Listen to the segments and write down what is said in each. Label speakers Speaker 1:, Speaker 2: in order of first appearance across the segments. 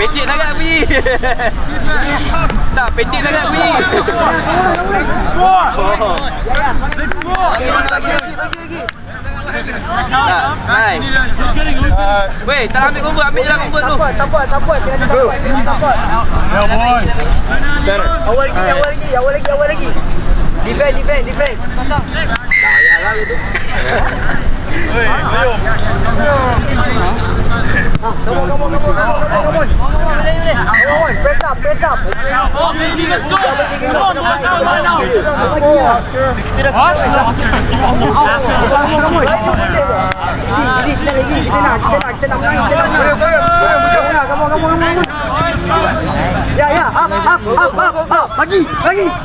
Speaker 1: Pendek sangat bunyi. Tak pendek sangat bunyi. Oh. Hai. Wei, tak ambil combo, ambil je lah combo tu.
Speaker 2: Tak apa, tak apa, tak boys.
Speaker 3: Center.
Speaker 2: Awal lagi, awal lagi, awal lagi, awal lagi. Defend, defend, defend. Tak payah lah itu.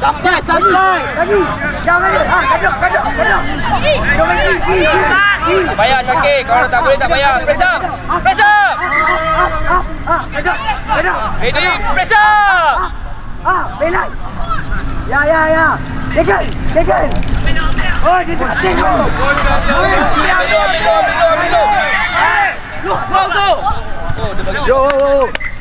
Speaker 2: Sampai, sampai, lagi, jangan lagi, ah, kacau, kacau, kacau, lagi, lagi, lagi,
Speaker 1: lagi. Bayar Syakir, kalau tak boleh tak bayar. Press up! Press up!
Speaker 2: Eh,
Speaker 1: Ready, press up!
Speaker 2: Ah, belai! Ya, ya, ya! Tekan! Tekan! Oh, dia tak tengok.
Speaker 1: tekan! Belok, belok, belok! Eh! Lu, lu, lu! Oh, dia
Speaker 2: bagi. Yo, yo, yo!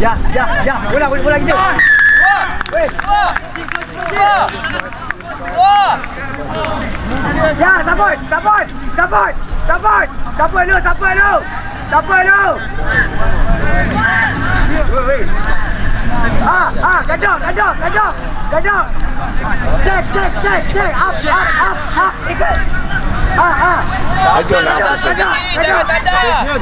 Speaker 2: Ya, ya, ya. Bola, bola, bola kita. Wait.
Speaker 1: Wah! Wah! Wah!
Speaker 2: Ya, support, support, support, support. Support lu, support lu. Support lu. Ah, ah, gadok, gadok, gadok, gadok. Check, check, check, check. Up, up, up, up. Ikut. Ah, ah.
Speaker 3: Ajar lah.
Speaker 2: Gadok, gadok,
Speaker 1: Jangan tak ada.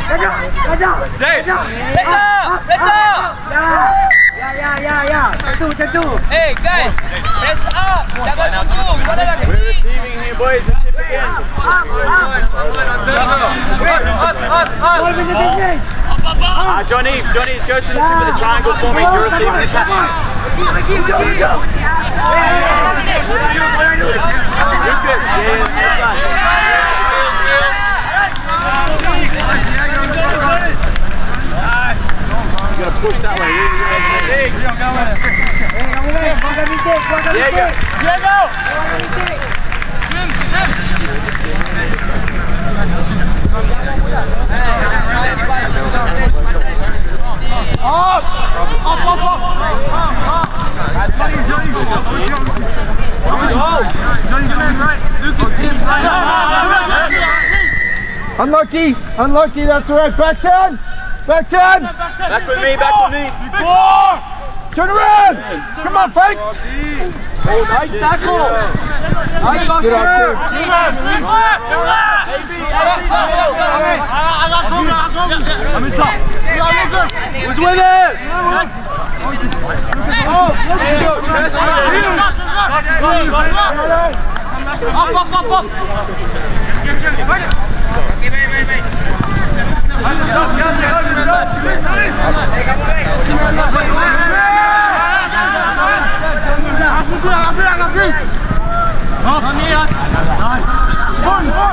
Speaker 2: gadok, gadok.
Speaker 1: Zed,
Speaker 2: gadok.
Speaker 1: press up, press up.
Speaker 2: Ya, ya, ya, ya, ya. Macam tu, macam tu.
Speaker 1: Hey guys, press up. Jangan tunggu. Kau dah nak kecil.
Speaker 3: Receiving here, boys. Let's chip again.
Speaker 2: Up, up. Ball visitation.
Speaker 3: Ah, Johnny, Johnny, go to the tip of the triangle for me. You're receiving the tap in. You're good. Yeah, yeah, that's right. You gotta push that way.
Speaker 2: Kamu guys, buangkan mintik, buangkan
Speaker 3: Diego,
Speaker 2: mintik.
Speaker 3: Diego.
Speaker 4: Unlucky, unlucky, that's all right. Back 10, back 10.
Speaker 3: Back with me, back with me.
Speaker 4: Turn around. Come on, fight.
Speaker 3: Nice tackle. Nice
Speaker 4: Get up, kid.
Speaker 3: Who's with it?
Speaker 4: Kom, kom!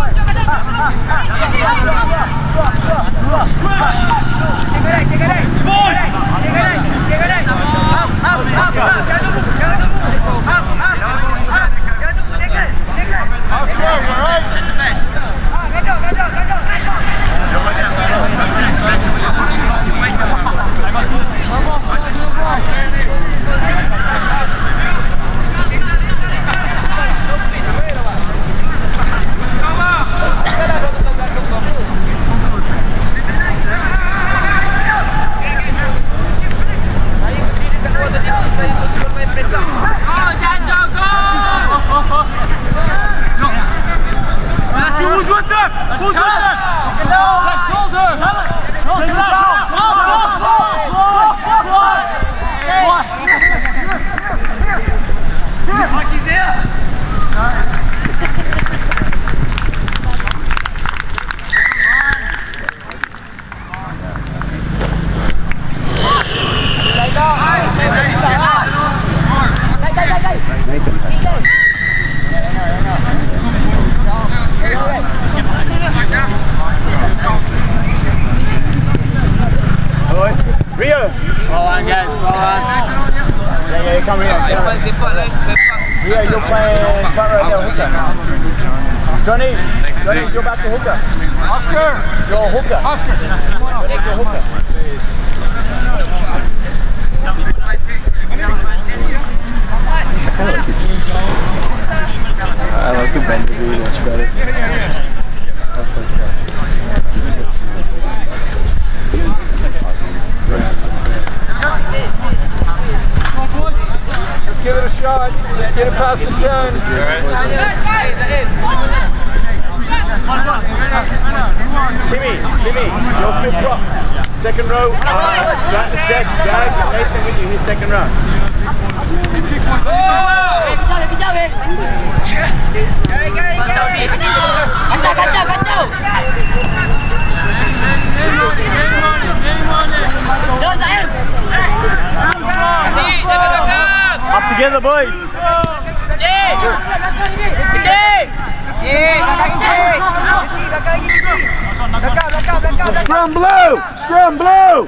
Speaker 4: in, Bailey.
Speaker 3: Rio. Go on, guys. Go on. Yeah, yeah, come here. Rio, you're playing front row there, hooker. Johnny, Johnny, you're back to hooker.
Speaker 4: Oscar.
Speaker 3: You're hooker.
Speaker 4: Oscar.
Speaker 3: Take your hooker.
Speaker 5: I like to bend the beat much better. That's like
Speaker 4: Let's give it a shot. Let's get it past the 10.
Speaker 3: Timmy, Timmy, you're still prop. Second row, uh, right Zag, Nathan with you, he's second row.
Speaker 4: Scrum blue. Scrum blue.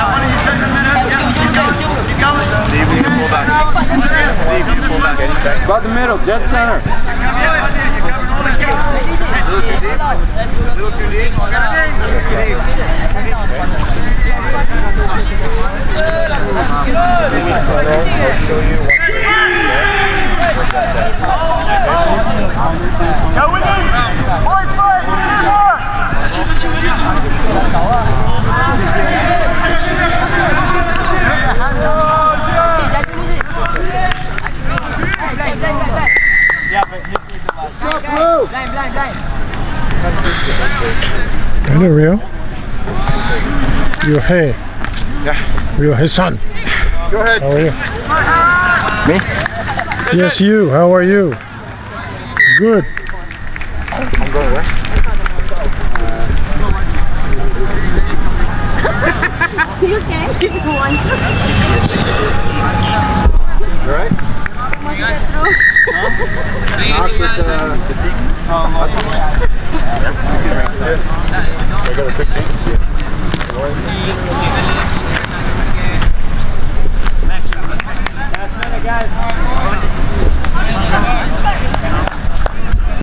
Speaker 4: Next breakdown. About the middle, dead center
Speaker 3: with him. Point, point, point.
Speaker 4: Scrum blue.
Speaker 2: Blind, blind, blind.
Speaker 6: Hello, Rio. Rio, hey. Yeah. Rio, hey, son.
Speaker 7: Go ahead.
Speaker 6: How are you?
Speaker 8: Me?
Speaker 6: Yes, you. How are you? Good.
Speaker 7: I'm going where?
Speaker 4: You okay? One.